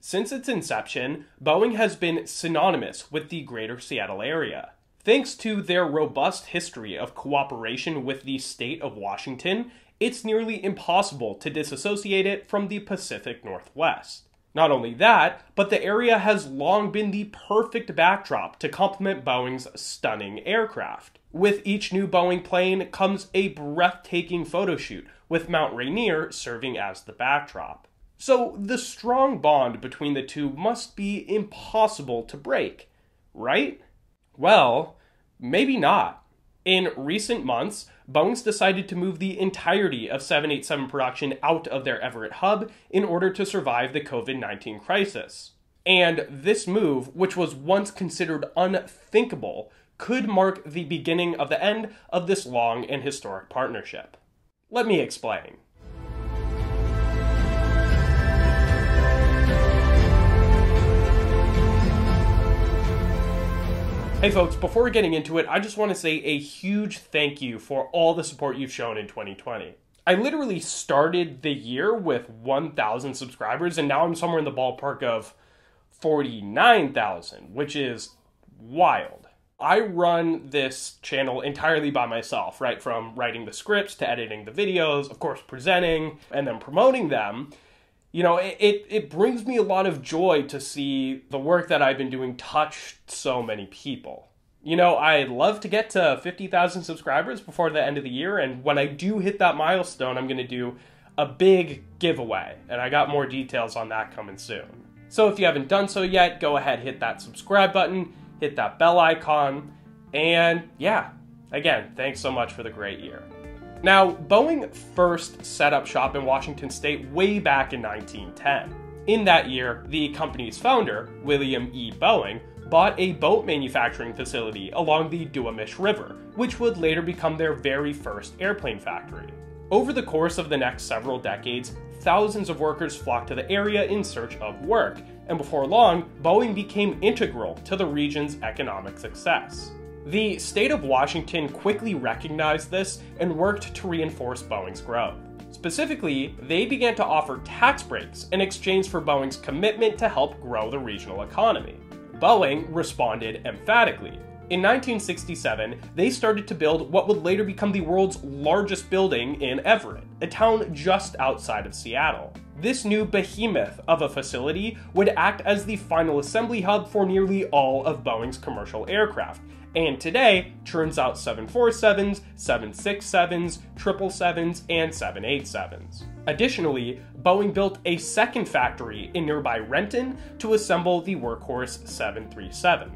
Since its inception, Boeing has been synonymous with the greater Seattle area. Thanks to their robust history of cooperation with the state of Washington, it's nearly impossible to disassociate it from the Pacific Northwest. Not only that, but the area has long been the perfect backdrop to complement Boeing's stunning aircraft. With each new Boeing plane comes a breathtaking photo shoot, with Mount Rainier serving as the backdrop. So the strong bond between the two must be impossible to break, right? Well, maybe not. In recent months, Boeing's decided to move the entirety of 787 production out of their Everett hub in order to survive the COVID 19 crisis. And this move, which was once considered unthinkable, could mark the beginning of the end of this long and historic partnership. Let me explain. Hey folks, before getting into it, I just want to say a huge thank you for all the support you've shown in 2020. I literally started the year with 1,000 subscribers, and now I'm somewhere in the ballpark of 49,000, which is wild. I run this channel entirely by myself, right? From writing the scripts to editing the videos, of course, presenting, and then promoting them you know, it, it, it brings me a lot of joy to see the work that I've been doing touch so many people. You know, I'd love to get to 50,000 subscribers before the end of the year, and when I do hit that milestone, I'm going to do a big giveaway, and I got more details on that coming soon. So if you haven't done so yet, go ahead, hit that subscribe button, hit that bell icon, and yeah, again, thanks so much for the great year. Now, Boeing first set up shop in Washington state way back in 1910. In that year, the company's founder, William E. Boeing, bought a boat manufacturing facility along the Duwamish River, which would later become their very first airplane factory. Over the course of the next several decades, thousands of workers flocked to the area in search of work, and before long, Boeing became integral to the region's economic success. The state of Washington quickly recognized this and worked to reinforce Boeing's growth. Specifically, they began to offer tax breaks in exchange for Boeing's commitment to help grow the regional economy. Boeing responded emphatically. In 1967, they started to build what would later become the world's largest building in Everett, a town just outside of Seattle. This new behemoth of a facility would act as the final assembly hub for nearly all of Boeing's commercial aircraft, and today turns out 747s, 767s, 777s, and 787s. Additionally, Boeing built a second factory in nearby Renton to assemble the workhorse 737.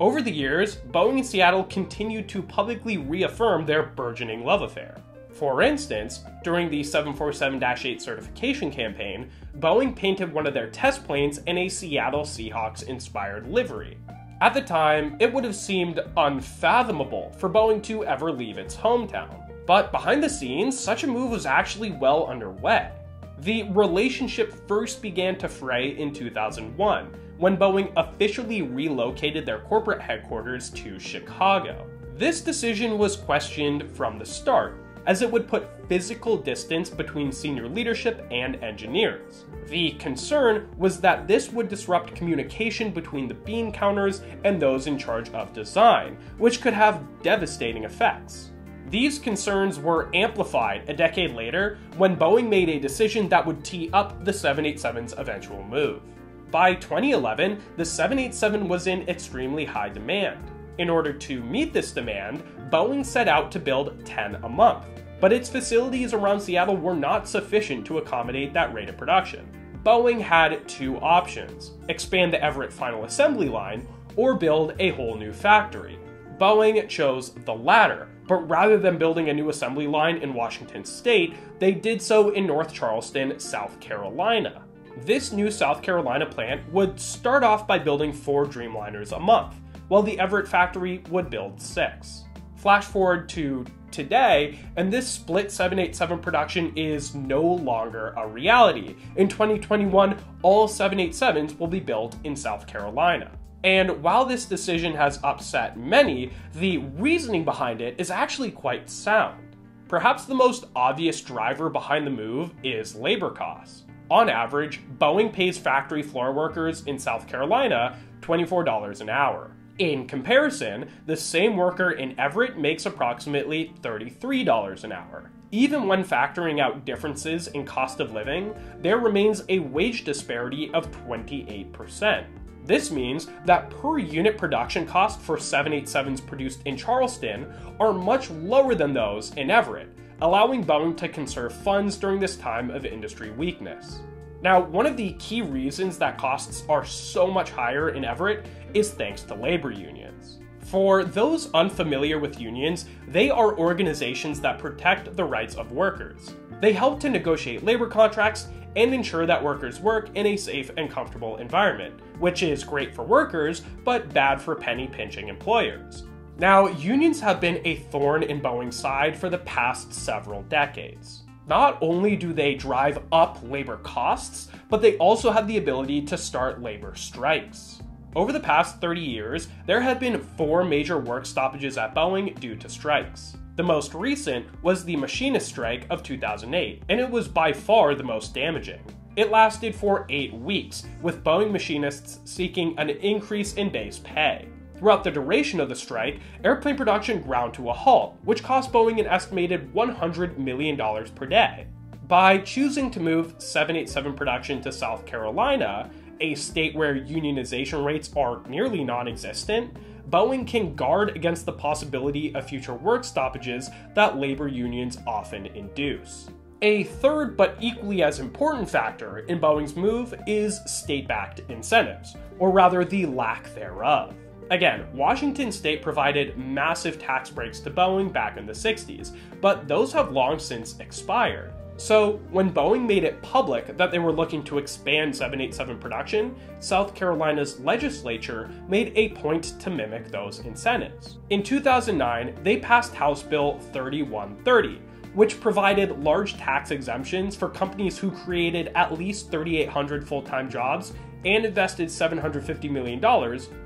Over the years, Boeing and Seattle continued to publicly reaffirm their burgeoning love affair. For instance, during the 747 8 certification campaign, Boeing painted one of their test planes in a Seattle Seahawks inspired livery. At the time, it would have seemed unfathomable for Boeing to ever leave its hometown. But behind the scenes, such a move was actually well underway. The relationship first began to fray in 2001 when Boeing officially relocated their corporate headquarters to Chicago. This decision was questioned from the start, as it would put physical distance between senior leadership and engineers. The concern was that this would disrupt communication between the bean counters and those in charge of design, which could have devastating effects. These concerns were amplified a decade later when Boeing made a decision that would tee up the 787's eventual move. By 2011, the 787 was in extremely high demand. In order to meet this demand, Boeing set out to build 10 a month but its facilities around Seattle were not sufficient to accommodate that rate of production. Boeing had two options expand the Everett final assembly line or build a whole new factory. Boeing chose the latter, but rather than building a new assembly line in Washington state, they did so in North Charleston, South Carolina. This new South Carolina plant would start off by building four Dreamliners a month, while the Everett factory would build six. Flash forward to today, and this split 787 production is no longer a reality. In 2021, all 787s will be built in South Carolina. And while this decision has upset many, the reasoning behind it is actually quite sound. Perhaps the most obvious driver behind the move is labor costs. On average, Boeing pays factory floor workers in South Carolina $24 an hour. In comparison, the same worker in Everett makes approximately $33 an hour. Even when factoring out differences in cost of living, there remains a wage disparity of 28%. This means that per unit production cost for 787s produced in Charleston are much lower than those in Everett, allowing Boeing to conserve funds during this time of industry weakness. Now, one of the key reasons that costs are so much higher in Everett is thanks to labor unions. For those unfamiliar with unions, they are organizations that protect the rights of workers. They help to negotiate labor contracts and ensure that workers work in a safe and comfortable environment, which is great for workers, but bad for penny pinching employers. Now, unions have been a thorn in Boeing's side for the past several decades. Not only do they drive up labor costs, but they also have the ability to start labor strikes. Over the past 30 years, there have been four major work stoppages at Boeing due to strikes. The most recent was the machinist strike of 2008, and it was by far the most damaging. It lasted for eight weeks, with Boeing machinists seeking an increase in base pay. Throughout the duration of the strike, airplane production ground to a halt, which cost Boeing an estimated $100 million per day. By choosing to move 787 production to South Carolina, a state where unionization rates are nearly non existent, Boeing can guard against the possibility of future work stoppages that labor unions often induce. A third but equally as important factor in Boeing's move is state backed incentives, or rather the lack thereof. Again, Washington state provided massive tax breaks to Boeing back in the 60s, but those have long since expired. So, when Boeing made it public that they were looking to expand 787 production, South Carolina's legislature made a point to mimic those incentives. In 2009, they passed House Bill 3130, which provided large tax exemptions for companies who created at least 3,800 full time jobs and invested $750 million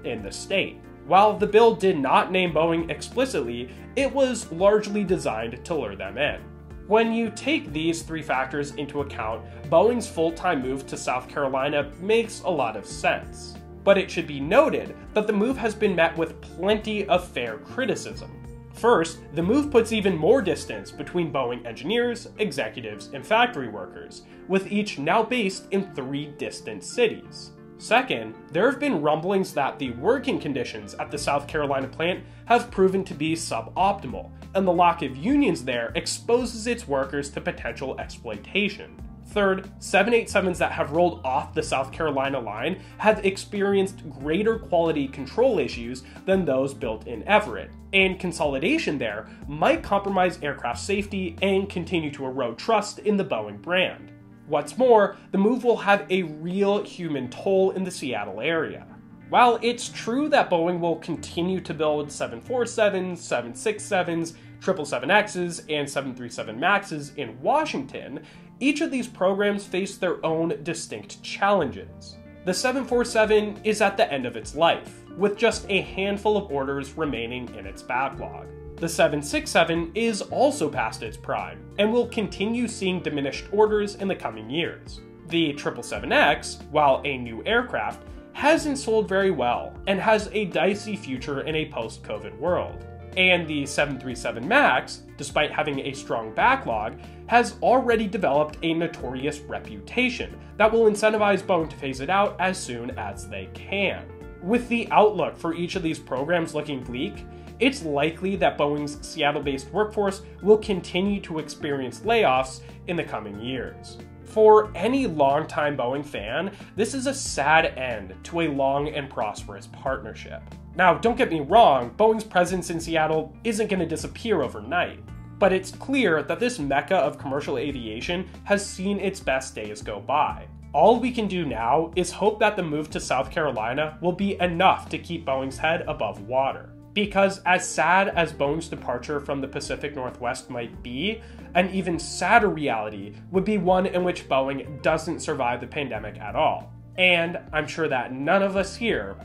in the state. While the bill did not name Boeing explicitly, it was largely designed to lure them in. When you take these three factors into account, Boeing's full time move to South Carolina makes a lot of sense. But it should be noted that the move has been met with plenty of fair criticism. First, the move puts even more distance between Boeing engineers, executives, and factory workers, with each now based in three distant cities. Second, there have been rumblings that the working conditions at the South Carolina plant have proven to be suboptimal, and the lack of unions there exposes its workers to potential exploitation. Third, 787s that have rolled off the South Carolina line have experienced greater quality control issues than those built in Everett, and consolidation there might compromise aircraft safety and continue to erode trust in the Boeing brand. What's more, the move will have a real human toll in the Seattle area. While it's true that Boeing will continue to build 747s, 767s, 777Xs, and 737 MAXs in Washington, each of these programs face their own distinct challenges. The 747 is at the end of its life, with just a handful of orders remaining in its backlog. The 767 is also past its prime and will continue seeing diminished orders in the coming years. The 777X, while a new aircraft, hasn't sold very well and has a dicey future in a post COVID world. And the 737 MAX, despite having a strong backlog, has already developed a notorious reputation that will incentivize Boeing to phase it out as soon as they can. With the outlook for each of these programs looking bleak, it's likely that Boeing's Seattle based workforce will continue to experience layoffs in the coming years. For any longtime Boeing fan, this is a sad end to a long and prosperous partnership. Now, don't get me wrong, Boeing's presence in Seattle isn't going to disappear overnight. But it's clear that this mecca of commercial aviation has seen its best days go by. All we can do now is hope that the move to South Carolina will be enough to keep Boeing's head above water. Because, as sad as Boeing's departure from the Pacific Northwest might be, an even sadder reality would be one in which Boeing doesn't survive the pandemic at all. And I'm sure that none of us here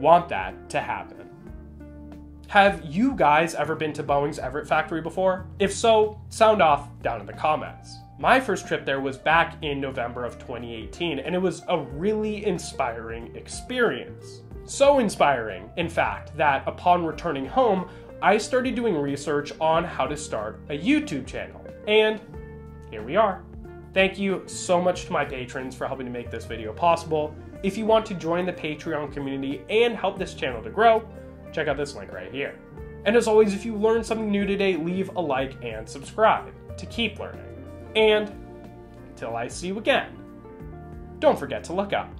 want that to happen. Have you guys ever been to Boeing's Everett factory before? If so, sound off down in the comments. My first trip there was back in November of 2018, and it was a really inspiring experience. So inspiring, in fact, that upon returning home, I started doing research on how to start a YouTube channel. And here we are. Thank you so much to my patrons for helping to make this video possible. If you want to join the Patreon community and help this channel to grow, check out this link right here. And as always, if you learned something new today, leave a like and subscribe to keep learning. And until I see you again, don't forget to look up.